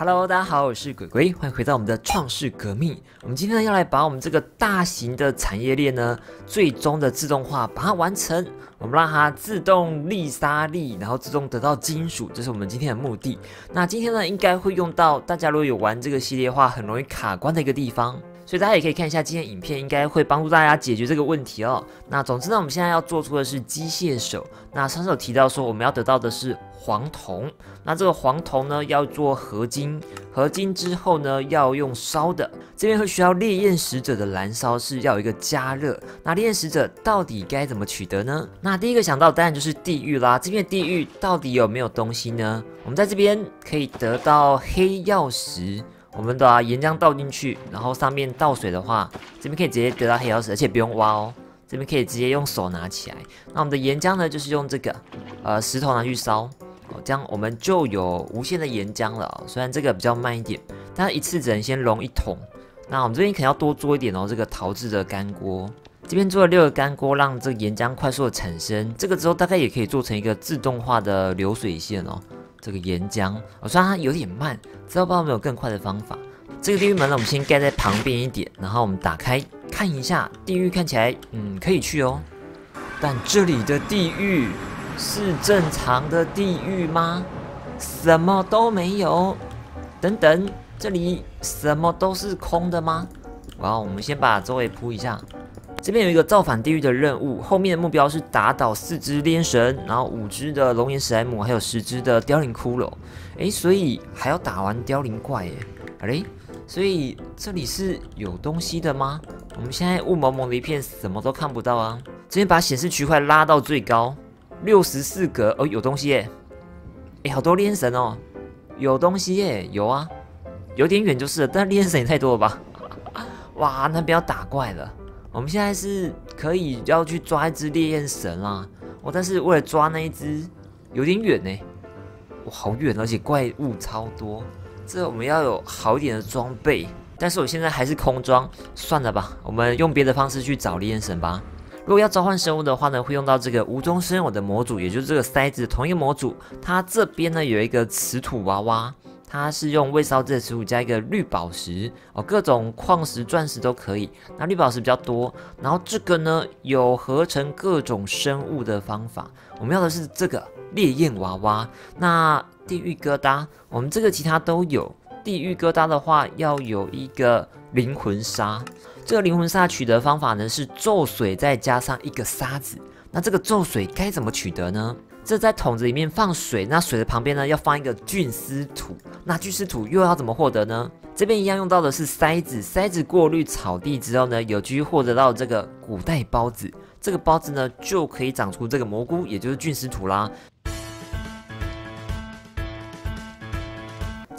Hello，大家好，我是鬼鬼，欢迎回到我们的创世革命。我们今天呢要来把我们这个大型的产业链呢，最终的自动化把它完成。我们让它自动利沙粒，然后自动得到金属，这是我们今天的目的。那今天呢，应该会用到大家如果有玩这个系列的话，很容易卡关的一个地方。所以大家也可以看一下今天影片，应该会帮助大家解决这个问题哦。那总之呢，我们现在要做出的是机械手。那上次有提到说，我们要得到的是黄铜。那这个黄铜呢，要做合金，合金之后呢，要用烧的。这边会需要烈焰使者的燃烧，是要有一个加热。那烈焰使者到底该怎么取得呢？那第一个想到当然就是地狱啦。这边地狱到底有没有东西呢？我们在这边可以得到黑曜石。我们把岩浆倒进去，然后上面倒水的话，这边可以直接得到黑曜石，而且不用挖哦。这边可以直接用手拿起来。那我们的岩浆呢，就是用这个呃石头拿去烧，哦，这样我们就有无限的岩浆了。虽然这个比较慢一点，但一次只能先融一桶。那我们这边可能要多做一点哦，这个陶制的干锅。这边做了六个干锅，让这个岩浆快速的产生。这个之后大概也可以做成一个自动化的流水线哦。这个岩浆，我虽然它有点慢，知道不知道有没有更快的方法？这个地狱门呢，我们先盖在旁边一点，然后我们打开看一下，地狱看起来嗯可以去哦。但这里的地狱是正常的地狱吗？什么都没有。等等，这里什么都是空的吗？哇，我们先把周围铺一下。这边有一个造反地狱的任务，后面的目标是打倒四只猎神，然后五只的龙岩史莱姆，还有十只的凋零骷髅。诶，所以还要打完凋零怪耶。诶，所以这里是有东西的吗？我们现在雾蒙蒙的一片，什么都看不到啊。这边把显示区块拉到最高，六十四格哦，有东西耶。诶，好多猎神哦，有东西耶，有啊，有点远就是了，但猎神也太多了吧？哇，那边要打怪了。我们现在是可以要去抓一只烈焰神啦，哦，但是为了抓那一只有点远呢，哇，好远，而且怪物超多，这我们要有好一点的装备，但是我现在还是空装，算了吧，我们用别的方式去找烈焰神吧。如果要召唤生物的话呢，会用到这个无中生有的模组，也就是这个塞子同一个模组，它这边呢有一个瓷土娃娃。它是用未烧制的食物加一个绿宝石哦，各种矿石、钻石都可以。那绿宝石比较多，然后这个呢有合成各种生物的方法。我们要的是这个烈焰娃娃。那地狱疙瘩，我们这个其他都有。地狱疙瘩的话，要有一个灵魂沙。这个灵魂沙取得方法呢是咒水再加上一个沙子。那这个咒水该怎么取得呢？这在桶子里面放水，那水的旁边呢要放一个菌丝土，那菌丝土又要怎么获得呢？这边一样用到的是筛子，筛子过滤草地之后呢，有机会获得到这个古代孢子，这个孢子呢就可以长出这个蘑菇，也就是菌丝土啦。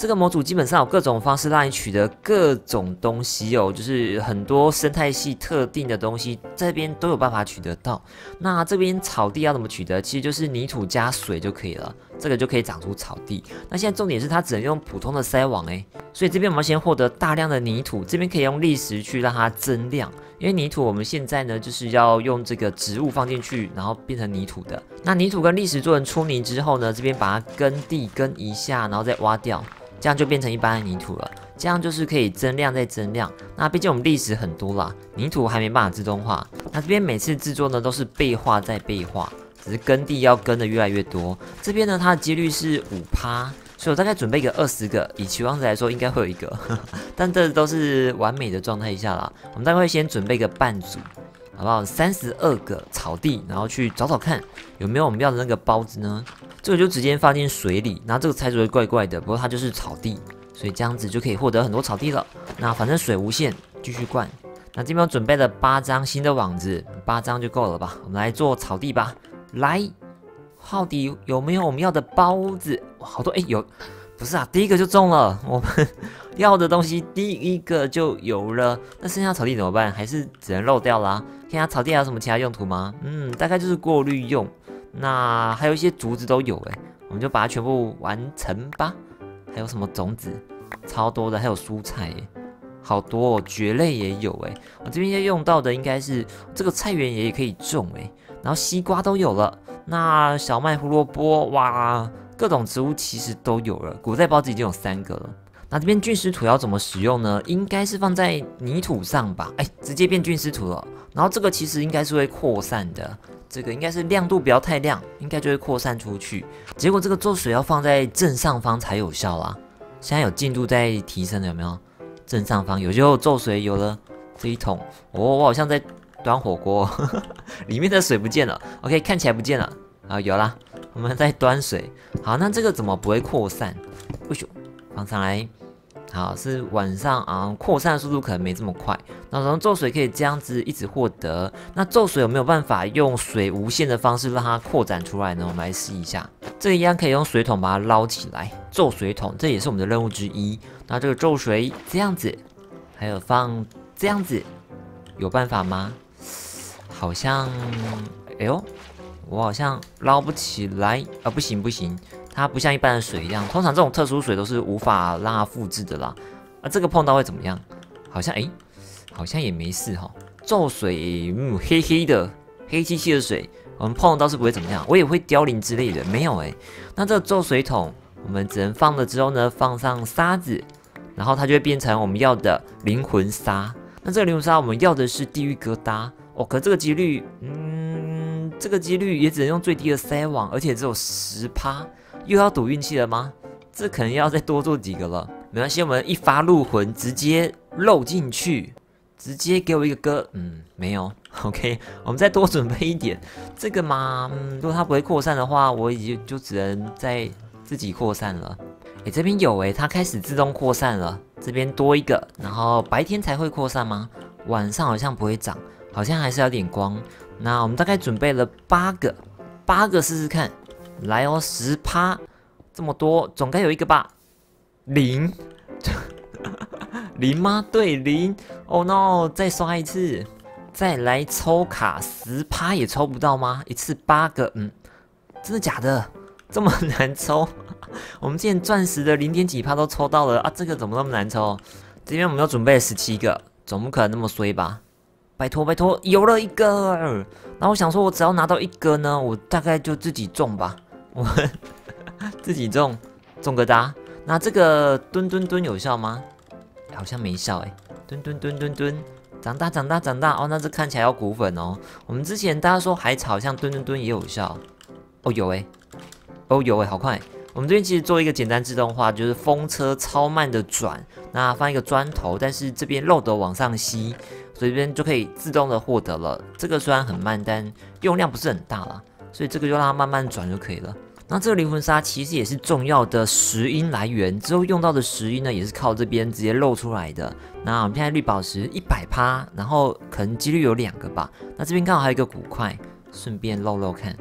这个模组基本上有各种方式让你取得各种东西哦，就是很多生态系特定的东西这边都有办法取得到。那这边草地要怎么取得？其实就是泥土加水就可以了，这个就可以长出草地。那现在重点是它只能用普通的筛网诶，所以这边我们先获得大量的泥土，这边可以用砾石去让它增量，因为泥土我们现在呢就是要用这个植物放进去，然后变成泥土的。那泥土跟砾石做成粗泥之后呢，这边把它耕地耕一下，然后再挖掉。这样就变成一般的泥土了，这样就是可以增量再增量。那毕竟我们历史很多啦，泥土还没办法自动化。那这边每次制作呢都是倍化再倍化，只是耕地要耕的越来越多。这边呢它的几率是五趴，所以我大概准备个二十个，以期望值来说应该会有一个，但这都是完美的状态下啦。我们大概会先准备个半组，好不好？三十二个草地，然后去找找看有没有我们要的那个包子呢？这个就直接放进水里，然后这个猜出来怪怪的，不过它就是草地，所以这样子就可以获得很多草地了。那反正水无限，继续灌。那这边我准备了八张新的网子，八张就够了吧？我们来做草地吧。来，到底有没有我们要的包子？好多哎，有，不是啊，第一个就中了，我们要的东西第一个就有了。那剩下草地怎么办？还是只能漏掉啦？看下草地还有什么其他用途吗？嗯，大概就是过滤用。那还有一些竹子都有哎，我们就把它全部完成吧。还有什么种子，超多的，还有蔬菜，好多哦，蕨类也有哎。我这边要用到的应该是这个菜园也可以种哎，然后西瓜都有了，那小麦、胡萝卜，哇，各种植物其实都有了。古代包子已经有三个了，那这边菌丝土要怎么使用呢？应该是放在泥土上吧？哎，直接变菌丝土了。然后这个其实应该是会扩散的，这个应该是亮度不要太亮，应该就会扩散出去。结果这个做水要放在正上方才有效啦。现在有进度在提升的有没有？正上方有就咒水有了这一桶哦，我好像在端火锅，里面的水不见了。OK，看起来不见了啊，有啦，我们在端水。好，那这个怎么不会扩散？不行，放上来。好，是晚上啊，扩散速度可能没这么快。那从咒水可以这样子一直获得。那咒水有没有办法用水无限的方式让它扩展出来呢？我们来试一下。这一样可以用水桶把它捞起来，咒水桶，这也是我们的任务之一。那这个咒水这样子，还有放这样子，有办法吗？好像，哎呦，我好像捞不起来啊！不行不行。它不像一般的水一样，通常这种特殊水都是无法让它复制的啦。啊，这个碰到会怎么样？好像哎，好像也没事哈。咒水，嗯，黑黑的，黑漆漆的水，我们碰到是不会怎么样。我也会凋零之类的，没有哎。那这个咒水桶，我们只能放了之后呢，放上沙子，然后它就会变成我们要的灵魂沙。那这个灵魂沙，我们要的是地狱疙瘩可这个几率，嗯，这个几率也只能用最低的塞网，而且只有十趴。又要赌运气了吗？这可能要再多做几个了。没关系，我们一发入魂，直接漏进去，直接给我一个歌。嗯，没有。OK，我们再多准备一点。这个嘛，嗯，如果它不会扩散的话，我已经就只能再自己扩散了。哎，这边有哎，它开始自动扩散了。这边多一个，然后白天才会扩散吗？晚上好像不会长，好像还是有点光。那我们大概准备了八个，八个试试看。来哦，十趴，这么多，总该有一个吧？零，零吗？对，零。Oh no！再刷一次，再来抽卡，十趴也抽不到吗？一次八个，嗯，真的假的？这么难抽？我们之前钻石的零点几趴都抽到了啊，这个怎么那么难抽？这边我们要准备了十七个，总不可能那么衰吧？拜托拜托，有了一个。然后我想说，我只要拿到一个呢，我大概就自己种吧。我 自己种种个哒，那这个蹲蹲蹲有效吗？好像没效哎，蹲蹲蹲蹲蹲，长大长大长大哦，那这看起来要骨粉哦。我们之前大家说海草像蹲蹲蹲也有效哦，有哎，哦有哎，好快。我们这边其实做一个简单自动化，就是风车超慢的转，那放一个砖头，但是这边漏斗往上吸，所以这边就可以自动的获得了。这个虽然很慢，但用量不是很大了。所以这个就让它慢慢转就可以了。那这个灵魂沙其实也是重要的石英来源，之后用到的石英呢，也是靠这边直接漏出来的。那我们现在绿宝石一百趴，然后可能几率有两个吧。那这边刚好还有一个骨块，顺便漏漏看。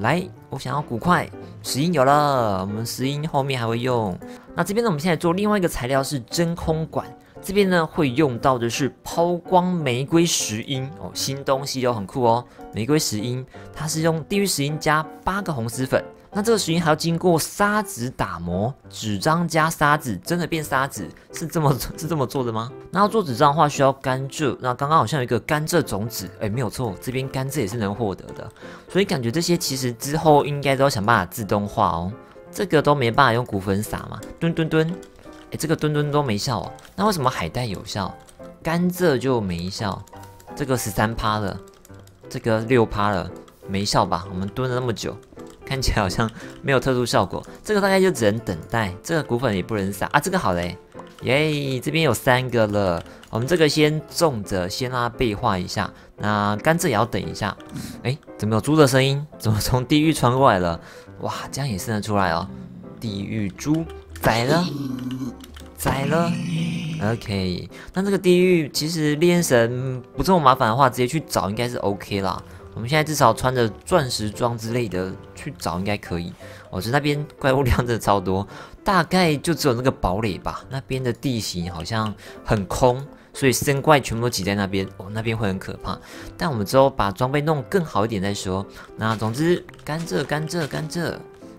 来，我想要骨块，石英有了，我们石英后面还会用。那这边呢，我们现在做另外一个材料是真空管。这边呢会用到的是抛光玫瑰石英哦，新东西哦，很酷哦。玫瑰石英，它是用地狱石英加八个红石粉，那这个石英还要经过砂纸打磨，纸张加砂纸真的变砂纸，是这么是这么做的吗？那要做纸张的话需要甘蔗，那刚刚好像有一个甘蔗种子，哎，没有错，这边甘蔗也是能获得的，所以感觉这些其实之后应该都要想办法自动化哦，这个都没办法用骨粉撒嘛，蹲蹲蹲。哎这个蹲蹲都没效哦，那为什么海带有效，甘蔗就没效？这个十三趴了，这个六趴了，没效吧？我们蹲了那么久，看起来好像没有特殊效果。这个大概就只能等待，这个骨粉也不能撒啊。这个好嘞，耶，这边有三个了，我们这个先种着，先让它倍化一下。那甘蔗也要等一下。哎，怎么有猪的声音？怎么从地狱传过来了？哇，这样也生得出来哦，地狱猪。宰了，宰了，OK。那这个地狱其实炼神不这么麻烦的话，直接去找应该是 OK 啦。我们现在至少穿着钻石装之类的去找应该可以。我觉得那边怪物量真的超多，大概就只有那个堡垒吧。那边的地形好像很空，所以生怪全部都挤在那边，哦，那边会很可怕。但我们之后把装备弄更好一点再说。那总之，甘蔗，甘蔗，甘蔗。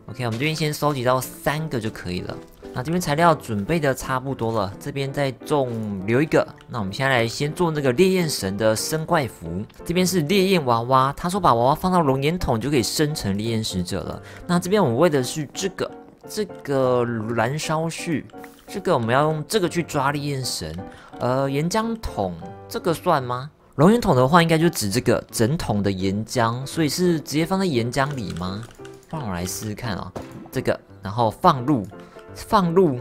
OK，我们这边先收集到三个就可以了。那这边材料准备的差不多了，这边再种留一个。那我们现在来先做那个烈焰神的生怪符。这边是烈焰娃娃，他说把娃娃放到熔岩桶就可以生成烈焰使者了。那这边我们为的是这个这个燃烧序，这个我们要用这个去抓烈焰神。呃，岩浆桶这个算吗？龙岩桶的话，应该就指这个整桶的岩浆，所以是直接放在岩浆里吗？让我来试试看啊，这个，然后放入，放入，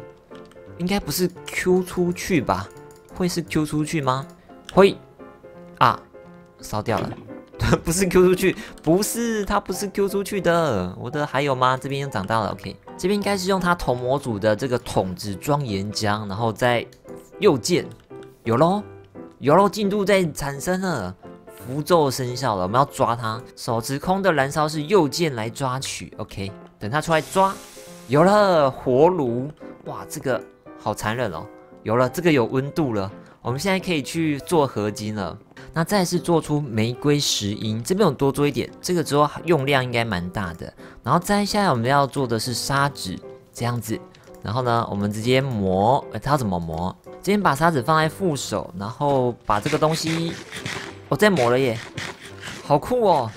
应该不是 Q 出去吧？会是 Q 出去吗？会啊，烧掉了，不是 Q 出去，不是，它不是 Q 出去的。我的还有吗？这边又长大了，OK，这边应该是用它同模组的这个桶子装岩浆，然后再右键，有喽，有喽，进度在产生了。符咒生效了，我们要抓它。手持空的燃烧是右键来抓取，OK。等它出来抓，有了火炉，哇，这个好残忍哦。有了这个有温度了，我们现在可以去做合金了。那再是做出玫瑰石英，这边我多做一点，这个之后用量应该蛮大的。然后再下来我们要做的是砂纸，这样子。然后呢，我们直接磨，它要怎么磨？今天把砂纸放在副手，然后把这个东西。我在磨了耶，好酷哦，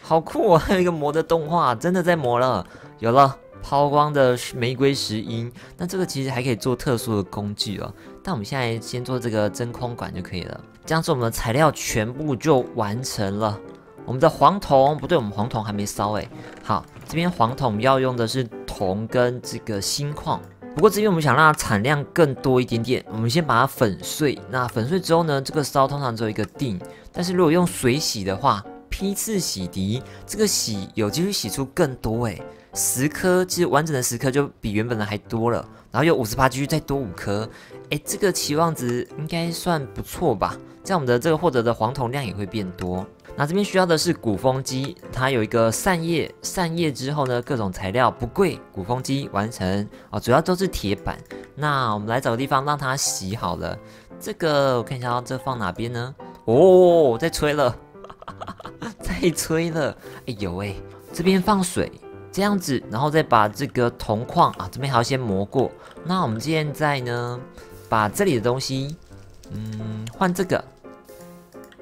好酷哦！还有一个磨的动画，真的在磨了，有了抛光的玫瑰石英。那这个其实还可以做特殊的工具哦。但我们现在先做这个真空管就可以了。这样子我们的材料全部就完成了。我们的黄铜不对，我们黄铜还没烧哎。好，这边黄铜要用的是铜跟这个锌矿。不过这边我们想让它产量更多一点点，我们先把它粉碎。那粉碎之后呢，这个烧通常只有一个锭，但是如果用水洗的话，批次洗涤，这个洗有机会洗出更多诶，十颗其实完整的十颗就比原本的还多了，然后有五十八继续再多五颗，诶，这个期望值应该算不错吧？这样我们的这个获得的黄铜量也会变多。那这边需要的是鼓风机，它有一个扇叶，扇叶之后呢，各种材料不贵，鼓风机完成哦，主要都是铁板。那我们来找个地方让它洗好了。这个我看一下，这放哪边呢？哦，在吹了，在吹了。哎呦喂，这边放水，这样子，然后再把这个铜矿啊，这边还要先磨过。那我们现在呢，把这里的东西，嗯，换这个，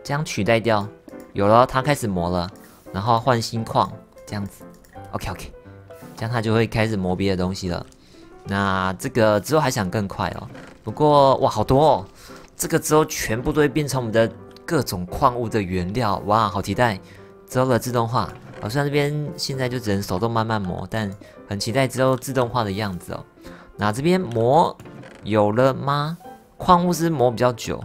这样取代掉。有了，它开始磨了，然后换新矿，这样子，OK OK，这样它就会开始磨别的东西了。那这个之后还想更快哦，不过哇，好多哦，这个之后全部都会变成我们的各种矿物的原料，哇，好期待！之后的自动化，好像这边现在就只能手动慢慢磨，但很期待之后自动化的样子哦。那这边磨有了吗？矿物是磨比较久。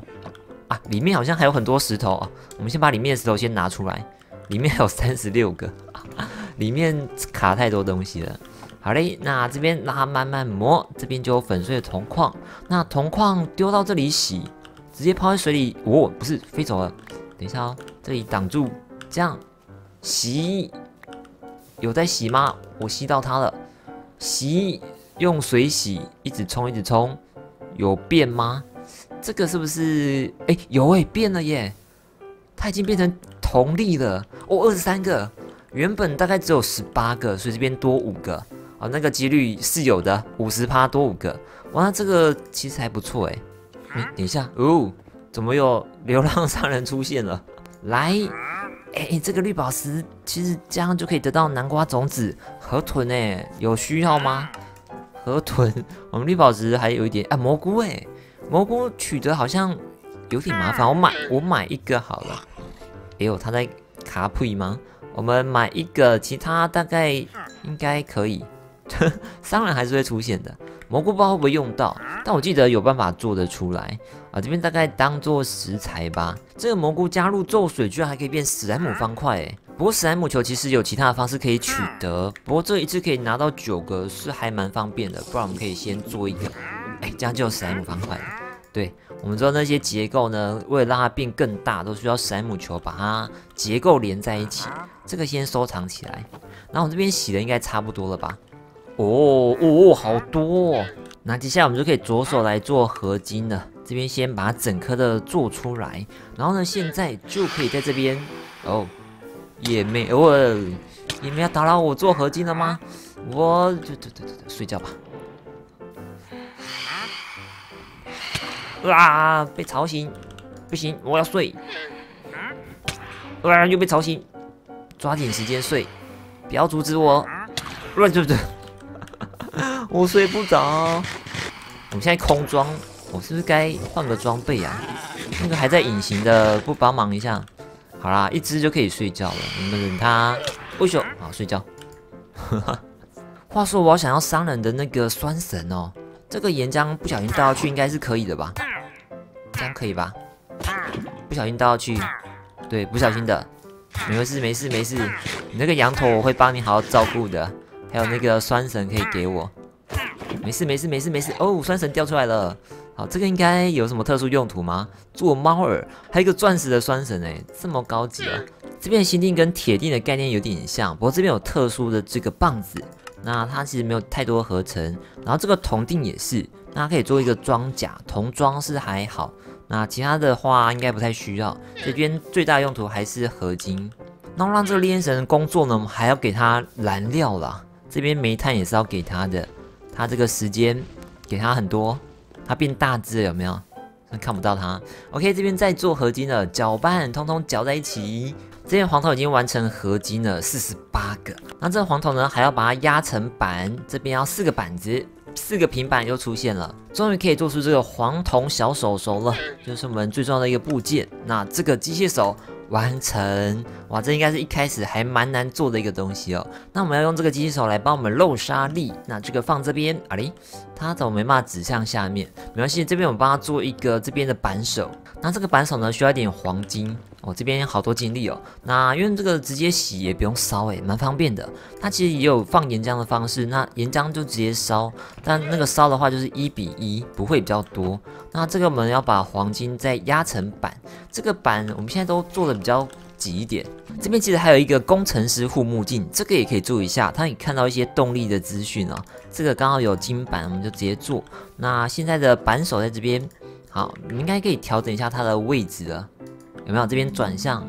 啊，里面好像还有很多石头啊！我们先把里面的石头先拿出来，里面有三十六个，里面卡太多东西了。好嘞，那这边让它慢慢磨，这边就有粉碎的铜矿。那铜矿丢到这里洗，直接泡在水里。哦，不是飞走了，等一下哦，这里挡住，这样洗有在洗吗？我吸到它了，洗用水洗，一直冲一直冲，有变吗？这个是不是？哎，有哎，变了耶！它已经变成铜粒了哦，二十三个，原本大概只有十八个，所以这边多五个啊。那个几率是有的，五十趴多五个，哇，这个其实还不错哎。哎，等一下哦，怎么有流浪商人出现了？来，哎，这个绿宝石其实这样就可以得到南瓜种子、河豚哎，有需要吗？河豚，我们绿宝石还有一点啊，蘑菇哎。蘑菇取得好像有点麻烦，我买我买一个好了。哎呦，他在卡普吗？我们买一个，其他大概应该可以。商人还是会出现的。蘑菇不知道会不会用到，但我记得有办法做得出来啊。这边大概当做食材吧。这个蘑菇加入咒水，居然还可以变史莱姆方块哎。不过史莱姆球其实有其他的方式可以取得，不过这一次可以拿到九个是还蛮方便的。不然我们可以先做一个，哎，这样就有史莱姆方块了。对，我们知道那些结构呢，为了让它变更大，都需要史莱姆球把它结构连在一起。这个先收藏起来。那我这边洗的应该差不多了吧？哦哦，好多。哦那接下来我们就可以着手来做合金了。这边先把整颗的做出来，然后呢，现在就可以在这边哦，也没哦，也没有打扰我做合金了吗？我就对对对对，睡觉吧。啊！被吵醒，不行，我要睡。啊！又被吵醒，抓紧时间睡，不要阻止我。对不对，我睡不着。我们现在空装，我是不是该换个装备啊？那个还在隐形的，不帮忙一下？好啦，一只就可以睡觉了。你们等它，不休，好睡觉。话说，我想要伤人的那个酸神哦，这个岩浆不小心倒下去，应该是可以的吧？这样可以吧？不小心倒下去，对，不小心的，没事没事没事。你那个羊驼我会帮你好好照顾的，还有那个酸神可以给我。没事没事没事没事哦，酸神掉出来了。好，这个应该有什么特殊用途吗？做猫耳，还有一个钻石的拴绳哎，这么高级啊！这边锌锭跟铁锭的概念有点像，不过这边有特殊的这个棒子，那它其实没有太多合成。然后这个铜锭也是，那可以做一个装甲，铜装是还好。那其他的话应该不太需要。这边最大用途还是合金。那让这个炼神工作呢，还要给它燃料啦。这边煤炭也是要给它的。它这个时间给它很多，它变大只了有没有？看不到它。OK，这边在做合金的，搅拌，通通搅在一起。这边黄铜已经完成合金了，四十八个。那这黄铜呢，还要把它压成板，这边要四个板子，四个平板又出现了，终于可以做出这个黄铜小手手了，就是我们最重要的一个部件。那这个机械手。完成哇，这应该是一开始还蛮难做的一个东西哦。那我们要用这个机器手来帮我们漏沙粒，那这个放这边，啊哩，它怎么没办法指向下面？没关系，这边我帮它做一个这边的扳手。那这个扳手呢，需要一点黄金。我这边好多精力哦。那因为这个直接洗也不用烧，诶，蛮方便的。它其实也有放岩浆的方式，那岩浆就直接烧，但那个烧的话就是一比一，不会比较多。那这个我们要把黄金再压成板，这个板我们现在都做的比较挤一点。这边其实还有一个工程师护目镜，这个也可以做一下，它可以看到一些动力的资讯哦。这个刚好有金板，我们就直接做。那现在的扳手在这边，好，你应该可以调整一下它的位置了。有没有这边转向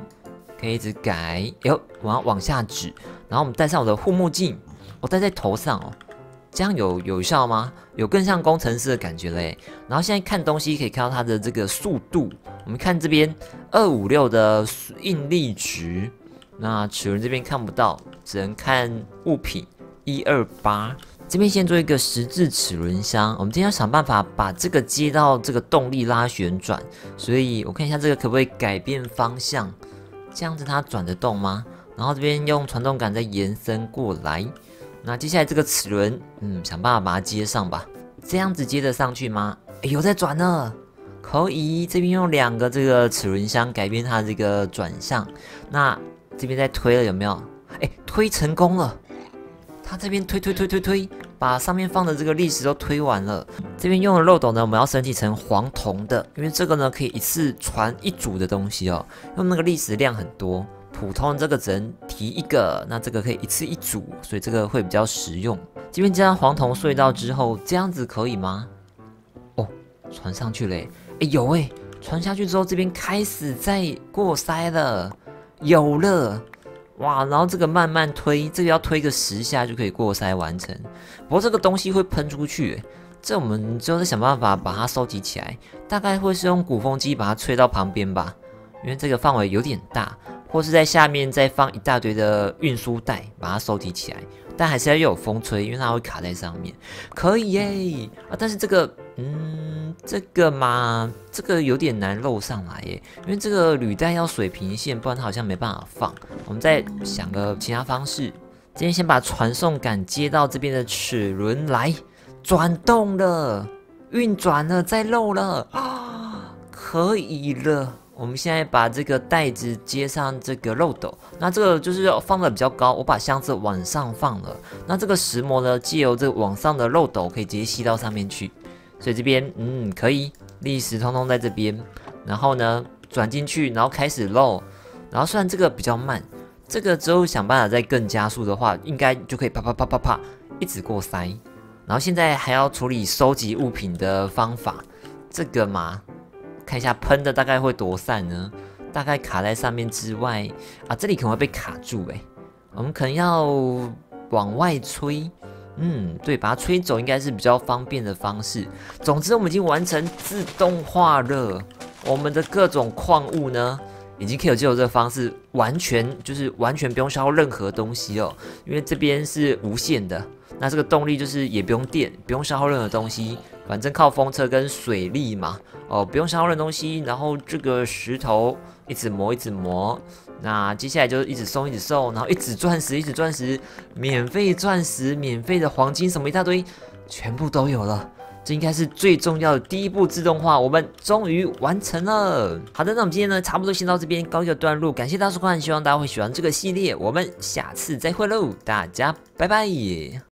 可以一直改？哟，我要往下指，然后我们戴上我的护目镜，我戴在头上哦，这样有有效吗？有更像工程师的感觉嘞。然后现在看东西可以看到它的这个速度，我们看这边二五六的应力值，那齿轮这边看不到，只能看物品一二八。这边先做一个十字齿轮箱，我们今天要想办法把这个接到这个动力拉旋转，所以我看一下这个可不可以改变方向，这样子它转得动吗？然后这边用传动杆再延伸过来，那接下来这个齿轮，嗯，想办法把它接上吧，这样子接得上去吗？哎，有在转呢，可以，这边用两个这个齿轮箱改变它这个转向，那这边在推了有没有？哎，推成功了。它这边推推推推推，把上面放的这个砾石都推完了。这边用的漏斗呢，我们要升级成黄铜的，因为这个呢可以一次传一组的东西哦。用那个砾石量很多，普通这个只能提一个，那这个可以一次一组，所以这个会比较实用。这边加上黄铜隧道之后，这样子可以吗？哦，传上去嘞，哎有哎，传下去之后，这边开始在过筛了，有了。哇，然后这个慢慢推，这个要推个十下就可以过筛完成。不过这个东西会喷出去，这我们就是想办法把它收集起来。大概会是用鼓风机把它吹到旁边吧，因为这个范围有点大，或是在下面再放一大堆的运输带把它收集起来。但还是要有风吹，因为它会卡在上面。可以耶啊！但是这个，嗯，这个嘛，这个有点难漏上来耶，因为这个履带要水平线，不然它好像没办法放。我们再想个其他方式。今天先把传送杆接到这边的齿轮来，转动了，运转了，再漏了啊，可以了。我们现在把这个袋子接上这个漏斗，那这个就是要放的比较高，我把箱子往上放了。那这个石磨呢，借由这个往上的漏斗，可以直接吸到上面去。所以这边，嗯，可以，砾石通通在这边。然后呢，转进去，然后开始漏。然后虽然这个比较慢，这个之后想办法再更加速的话，应该就可以啪啪啪啪啪一直过塞。然后现在还要处理收集物品的方法，这个嘛。看一下喷的大概会多散呢？大概卡在上面之外啊，这里可能会被卡住哎。我们可能要往外吹，嗯，对，把它吹走应该是比较方便的方式。总之，我们已经完成自动化了。我们的各种矿物呢，已经可以借由这个方式，完全就是完全不用消耗任何东西哦，因为这边是无限的。那这个动力就是也不用电，不用消耗任何东西。反正靠风车跟水力嘛，哦，不用消耗任何东西。然后这个石头一直磨，一直磨。那接下来就是一直送，一直送，然后一直钻石，一直钻石，免费钻石，免费的黄金，什么一大堆，全部都有了。这应该是最重要的第一步自动化，我们终于完成了。好的，那我们今天呢，差不多先到这边告一个段落。感谢大家收看，希望大家会喜欢这个系列。我们下次再会喽，大家拜拜。